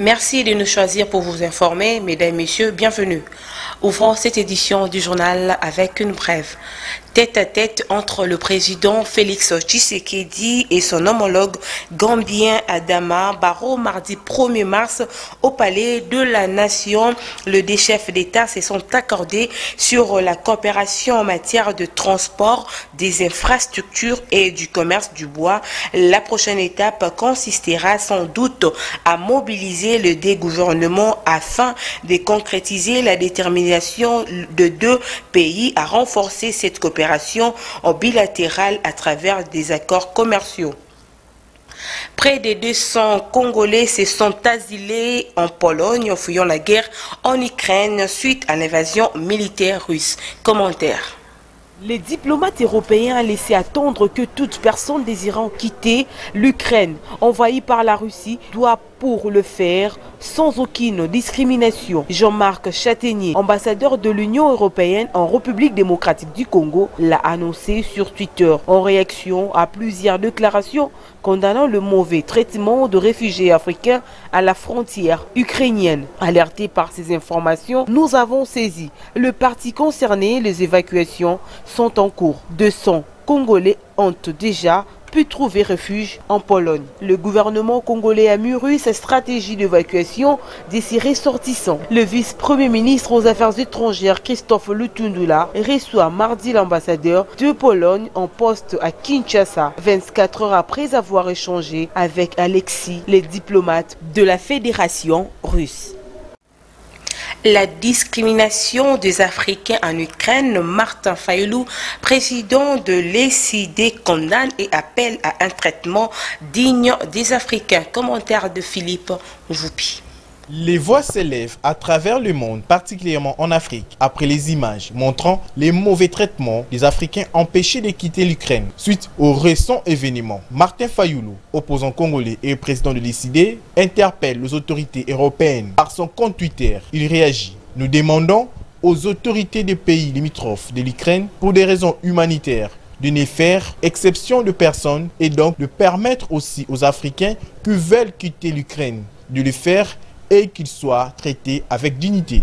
Merci de nous choisir pour vous informer, mesdames messieurs, bienvenue. Ouvrons cette édition du journal avec une brève tête à tête entre le président Félix Tshisekedi et son homologue gambien Adama Barrow mardi 1er mars au palais de la Nation. Les deux chefs d'État se sont accordés sur la coopération en matière de transport, des infrastructures et du commerce du bois. La prochaine étape consistera sans doute à mobiliser le dégouvernement afin de concrétiser la détermination de deux pays à renforcer cette coopération en bilatéral à travers des accords commerciaux. Près de 200 Congolais se sont asilés en Pologne, fuyant la guerre en Ukraine suite à l'invasion militaire russe. Commentaire. Les diplomates européens ont laissé attendre que toute personne désirant quitter l'Ukraine envahie par la Russie doit pour le faire sans aucune discrimination. Jean-Marc Châtaignier, ambassadeur de l'Union européenne en République démocratique du Congo, l'a annoncé sur Twitter en réaction à plusieurs déclarations condamnant le mauvais traitement de réfugiés africains à la frontière ukrainienne. Alerté par ces informations, nous avons saisi le parti concerné. Les évacuations sont en cours. 200 Congolais ont déjà pu trouver refuge en Pologne. Le gouvernement congolais a mûri sa stratégie d'évacuation de ses ressortissants. Le vice-premier ministre aux Affaires étrangères Christophe Lutundula reçoit mardi l'ambassadeur de Pologne en poste à Kinshasa, 24 heures après avoir échangé avec Alexis, les diplomates de la Fédération russe. La discrimination des Africains en Ukraine, Martin Fayoulou, président de l'ECD, condamne et appelle à un traitement digne des Africains. Commentaire de Philippe Voupi. Les voix s'élèvent à travers le monde, particulièrement en Afrique, après les images montrant les mauvais traitements des Africains empêchés de quitter l'Ukraine suite aux récents événements. Martin Fayoulou, opposant congolais et président de l'ICD, interpelle les autorités européennes par son compte Twitter. Il réagit. Nous demandons aux autorités des pays limitrophes de l'Ukraine, pour des raisons humanitaires, de ne faire exception de personne et donc de permettre aussi aux Africains qui veulent quitter l'Ukraine de le faire et qu'il soit traité avec dignité.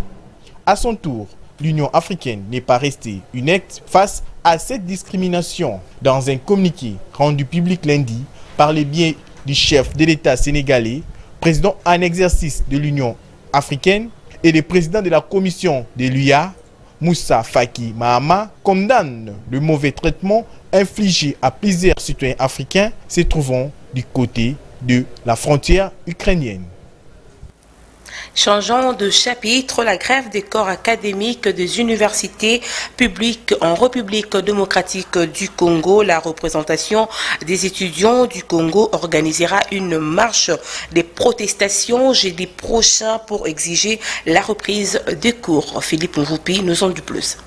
À son tour, l'Union africaine n'est pas restée inacte face à cette discrimination. Dans un communiqué rendu public lundi par les biais du chef de l'État sénégalais, président en exercice de l'Union africaine et le président de la commission de l'UIA, Moussa Faki Mahama, condamne le mauvais traitement infligé à plusieurs citoyens africains se trouvant du côté de la frontière ukrainienne. Changeons de chapitre, la grève des corps académiques des universités publiques en République démocratique du Congo, la représentation des étudiants du Congo organisera une marche des protestations jeudi prochain pour exiger la reprise des cours. Philippe Mvoupi nous en dit plus.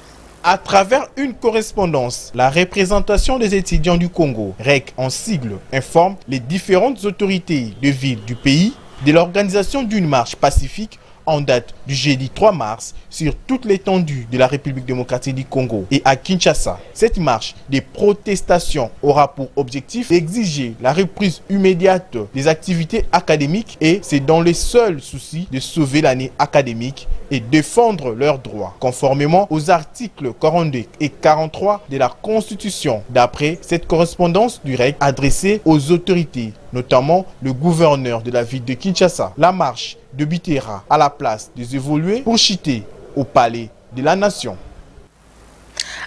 À travers une correspondance, la représentation des étudiants du Congo, REC en sigle, informe les différentes autorités de ville du pays de l'organisation d'une marche pacifique en date du jeudi 3 mars sur toute l'étendue de la République démocratique du Congo et à Kinshasa. Cette marche des protestations aura pour objectif d'exiger la reprise immédiate des activités académiques et c'est dans le seul souci de sauver l'année académique et défendre leurs droits, conformément aux articles 42 et 43 de la Constitution, d'après cette correspondance du REC adressée aux autorités, notamment le gouverneur de la ville de Kinshasa. La marche de Bitera à la place des évolués pour chiter au palais de la nation.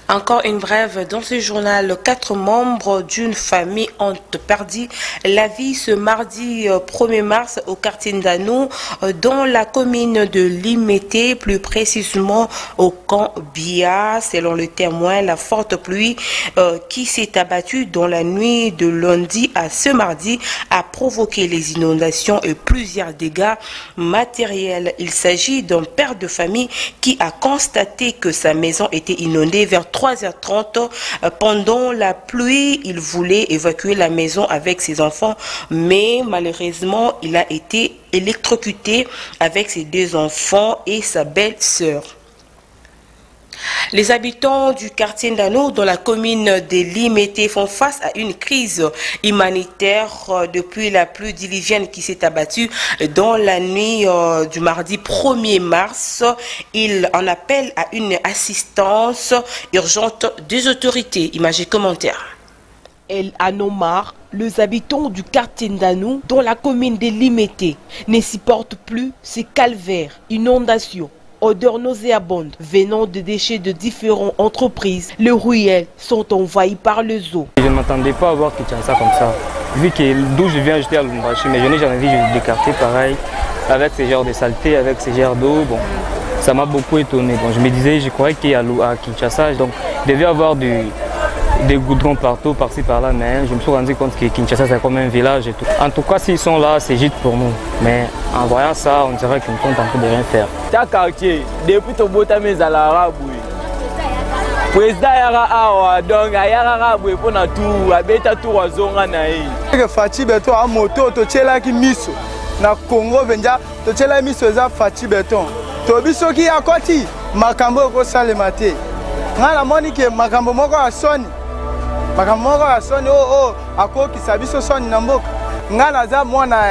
Encore une brève dans ce journal. Quatre membres d'une famille ont perdu la vie ce mardi 1er euh, mars au quartier Ndanou, euh, dans la commune de Limité, plus précisément au camp Bia. Selon le témoin, la forte pluie euh, qui s'est abattue dans la nuit de lundi à ce mardi a provoqué les inondations et plusieurs dégâts matériels. Il s'agit d'un père de famille qui a constaté que sa maison était inondée 3h30 euh, pendant la pluie. Il voulait évacuer la maison avec ses enfants, mais malheureusement, il a été électrocuté avec ses deux enfants et sa belle-sœur. Les habitants du quartier Ndano, dans la commune des Limété, font face à une crise humanitaire euh, depuis la pluie diluvienne qui s'est abattue dans la nuit euh, du mardi 1er mars. Ils en appellent à une assistance urgente des autorités. Images commentaires. El Anomar, les habitants du quartier Ndano, dans la commune des Limété, ne supportent plus ces calvaires, inondations odeur nauséabonde venant de déchets de différentes entreprises. Les ruelles sont envahies par le zoo. Je ne m'attendais pas à voir ça comme ça. Vu que d'où je viens, j'étais à Lumbashi, mais je n'ai jamais vu des quartiers pareils, avec ces genres de saleté, avec ces genres d'eau. Bon, ça m'a beaucoup étonné. Je me disais, je croyais qu'il y a à Kinshasa, donc il devait avoir du, des goudrons partout, par-ci, par-là, mais je me suis rendu compte que Kinshasa, c'est comme un village et tout. En tout cas, s'ils sont là, c'est juste pour nous. Mais en voyant ça, on dirait qu'ils ne sont en train de rien faire. Ta quartier, depuis ton beau temps, à arabu. président yaka awa donc ayaka kaka boye mpona tour abeta tour azonga na ye faci beton a moto totyelaki miso na congo mpenza totyelaki miso faci beton tobi soki akoti makambo ekosalema te ngai namoni ke makambo moko ya soni makambo moko ya soni oyo oyo akokisa biso soni na mboka. Ngai naza mwana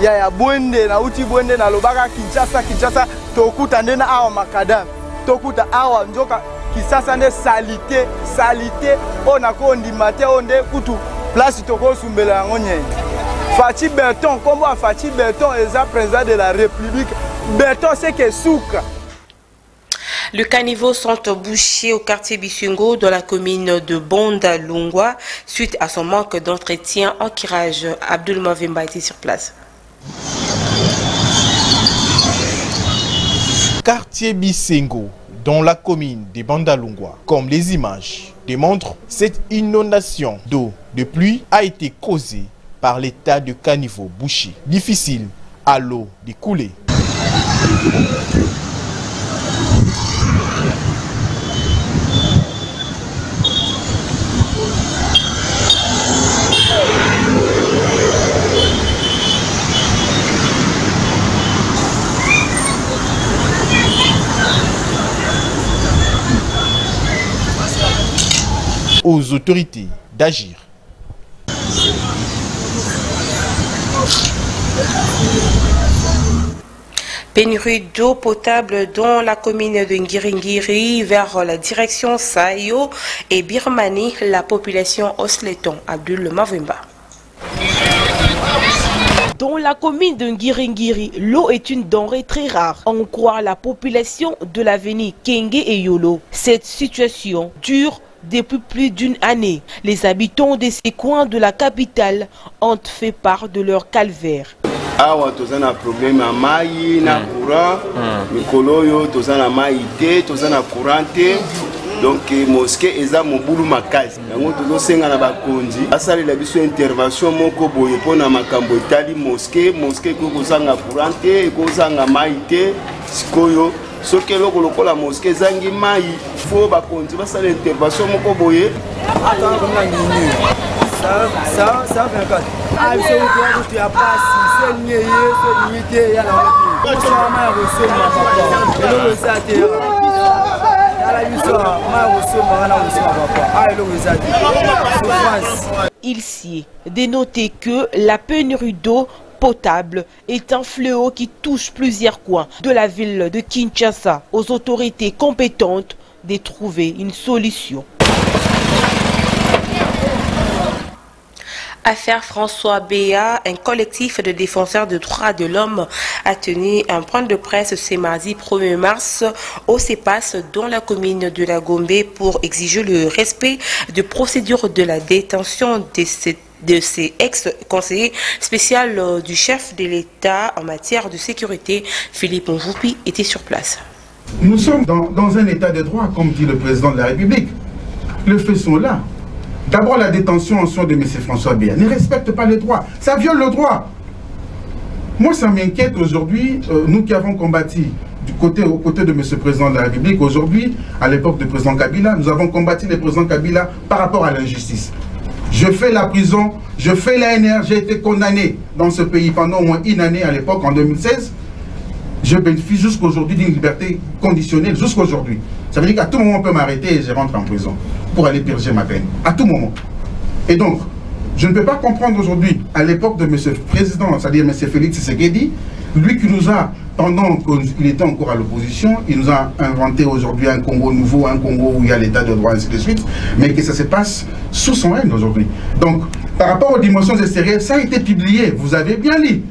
ya ya bwende nauti bwende nalobaka kinshasa kinshasa tokuta nde na awa makadame tokuta awa nzoka kisasa nde salite salite. Oyo nakondima te oyo nde kutu place tokosumbela yango nyei faci beton nkombo ya faci beton eza président de la république. Beton seke suka Le caniveau sont au quartier Bissungo dans la commune de Bonda Lungwa suite à son manque d'entretien en kirage. Abdul Mavimba était sur place. Quartier Bisengo, dans la commune de Bandalungwa, comme les images démontrent, cette inondation d'eau de pluie a été causée par l'état de caniveau bouché, difficile à l'eau de couler. Aux autorités d'agir. Pénurie d'eau potable dans la commune de Ngiringiri vers la direction Sayo et Birmanie, la population osleton. Abdul Mavimba. Dans la commune de Ngiringiri, l'eau est une denrée très rare. En croire la population de l'avenir Kenge et Yolo. Cette situation dure depuis plus d'une année. Les habitants de ces coins de la capitale ont fait part de leur calvaire. awa toza na problème ya mai na courant. Mikolo oyo toza na mai te toza na courant te. Donc moske eza mobulu makasi. Yango tozosenga na bakonzi. Basalela biso intervention moko boye mpona makambo etali moske moske ekoki kozanga courant te ekozanga mai te. Sikoyo soki eloko lokola moske ezangi mai fo bakonzi basala intervention moko boye. Ça, ça 24. Ah, biso kuya kutu ya pasi selingi ye selingi te ya na osama ya kosomba papa. Eloko eza te tala biso ma ya kosomba wana kosomba papa. Ah eloko eza te souffrance. Il s'y est dénoté que la pénurie d'eau potable est un fléau qui touche plusieurs coins de la ville de Kinshasa. Aux autorités compétentes de trouver une solution. Affaire François Béa, un collectif de défenseurs de droits de l'homme a tenu un point de presse ce mardi 1er mars au CEPAS dans la commune de la Gombe pour exiger le respect de procédures de la détention de ces de ces ex-conseillers spéciaux du chef de l'État en matière de sécurité, Philippe Mvoupi, était sur place. Nous sommes dans, dans un état de droit, comme dit le président de la République. Les faits sont là. D'abord, la détention en son de M. François Béa ne respecte pas le droit. Ça viole le droit. Moi, ça m'inquiète aujourd'hui, euh, nous qui avons combattu du côté, aux côtés de M. le Président de la République, aujourd'hui, à l'époque du président Kabila, nous avons combattu le président Kabila par rapport à l'injustice. Je fais la prison, je fais l'ANR, j'ai été condamné dans ce pays pendant au moins une année à l'époque, en 2016. Je bénéficie jusqu'aujourd'hui d'une liberté conditionnelle, jusqu'aujourd'hui. Ça veut dire qu'à tout moment, on peut m'arrêter et je rentre en prison pour aller purger ma peine. À tout moment. Et donc, je ne peux pas comprendre aujourd'hui, à l'époque de M. le Président, c'est-à-dire M. Félix Tshisekedi, lui qui nous a, pendant qu'il était encore à l'opposition, il nous a inventé aujourd'hui un Congo nouveau, un Congo où il y a l'état de droit, ainsi de suite, mais que ça se passe sous son règne aujourd'hui. Donc, par rapport aux dimensions extérieures, ça a été publié, vous avez bien lu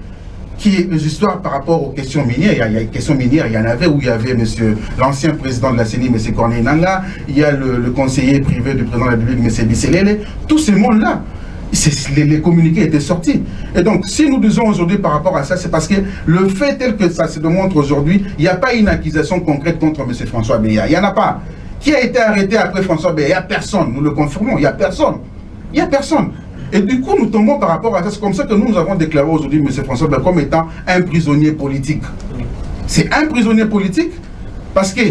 qui est les histoires par rapport aux questions minières. Il y a, il questions minières, il y en avait où il y avait monsieur l'ancien président de la CENI, M. Corneille Nanga, il y a le, conseiller privé du président de la République, M. Bisselele, tous ces mondes-là. Les, les, communiqués étaient sortis. Et donc, si nous disons aujourd'hui par rapport à ça, c'est parce que le fait tel que ça se démontre aujourd'hui, il n'y a pas une accusation concrète contre M. François Béa. Il n'y en a pas. Qui a été arrêté après François Béa Il n'y a personne. Nous le confirmons. Il n'y a personne. Il n'y a personne. Et du coup, nous tombons par rapport à ça. C'est comme ça que nous, nous avons déclaré aujourd'hui M. François Béa comme étant un prisonnier politique. C'est un prisonnier politique parce que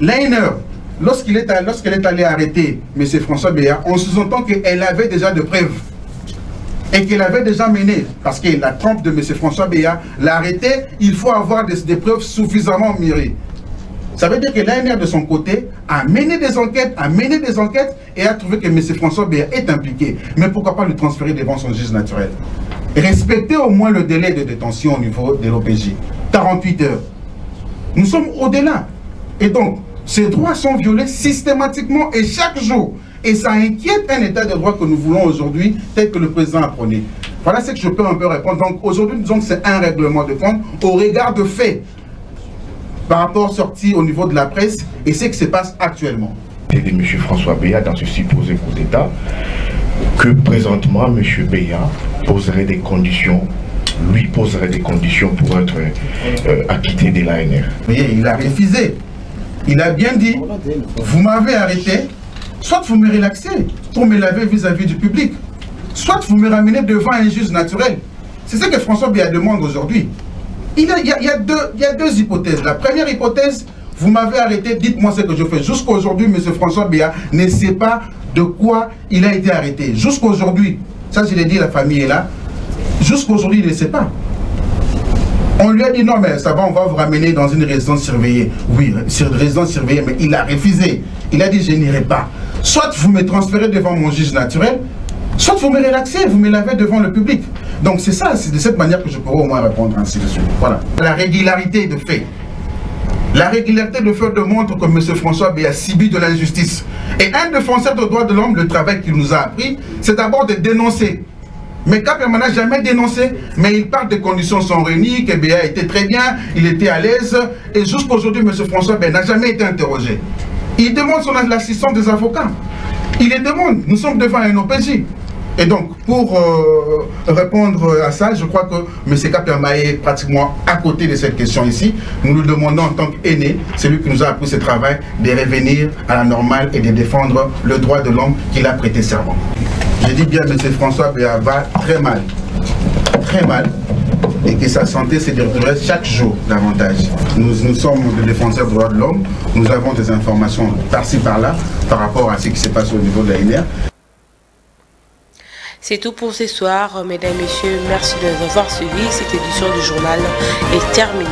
l'ANR, lorsqu'il est, est allé arrêter M. François Béa, on sous-entend qu'elle avait déjà de preuves et qu'il avait déjà mené, parce que la trompe de M. François Béa l'a arrêté, il faut avoir des, preuves suffisamment mûries. Ça veut dire que l'ANR de son côté a mené des enquêtes, a mené des enquêtes et a trouvé que M. François Béa est impliqué. Mais pourquoi pas le transférer devant son juge naturel? Respecter au moins le délai de détention au niveau de l'OPJ. 48 heures. Nous sommes au-delà. Et donc, ces droits sont violés systématiquement et chaque jour. Et ça inquiète un état de droit que nous voulons aujourd'hui, tel que le président a prôné. Voilà ce que je peux un peu répondre. Donc aujourd'hui, disons que c'est un règlement de compte au regard de faits par rapport sorti au niveau de la presse et ce qui se passe actuellement. De M. François Béa dans ce supposé coup d'État que présentement M. Béa poserait des conditions lui poserait des conditions pour être euh, acquitté de l'ANR. Mais il a refusé. Il a bien dit, vous m'avez arrêté, Soit vous me relaxez pour me laver vis-à-vis du public, soit vous me ramenez devant un juge naturel. C'est ce que François Béa demande aujourd'hui. Il, y a, deux, hypothèses. La première hypothèse, vous m'avez arrêté, dites-moi ce que je fais. Jusqu'à aujourd'hui, M. François Béa ne sait pas de quoi il a été arrêté. Jusqu'à aujourd'hui, ça je l'ai dit, la famille est là. Jusqu'à aujourd'hui, il ne sait pas. On lui a dit non, mais ça va, on va vous ramener dans une résidence surveillée. Oui, sur résidence surveillée, mais il a refusé. Il a dit je n'irai pas. Soit vous me transférez devant mon juge naturel, soit vous me relaxez, vous me lavez devant le public. Donc c'est ça, c'est de cette manière que je pourrais au moins répondre ainsi de. Voilà. La régularité de fait. La régularité de fait démontre que M. François a subi de l'injustice. Et un défenseur des droits de l'homme, le travail qu'il nous a appris, c'est d'abord de dénoncer. Mais Capema n'a jamais dénoncé, mais il parle des conditions sont réunies, que BA était très bien, il était à l'aise, et jusqu'aujourd'hui, M. François n'a jamais été interrogé. Il demande son l'assistance des avocats. Il les demande. Nous sommes devant un OPJ. Et donc, pour euh, répondre à ça, je crois que M. Kapema est pratiquement à côté de cette question ici. Nous lui demandons en tant qu'aîné, celui qui nous a appris ce travail, de revenir à la normale et de défendre le droit de l'homme qu'il a prêté serment. Je dis bien, M. François Béa va très mal. Très mal et que sa santé se chaque jour davantage. Nous, nous sommes des défenseurs des droits de l'homme, nous avons des informations par-ci par-là par rapport à ce qui se passe au niveau de la. C'est tout pour ce soir, mesdames, messieurs. Merci de nous avoir suivis. Cette édition du journal est terminée.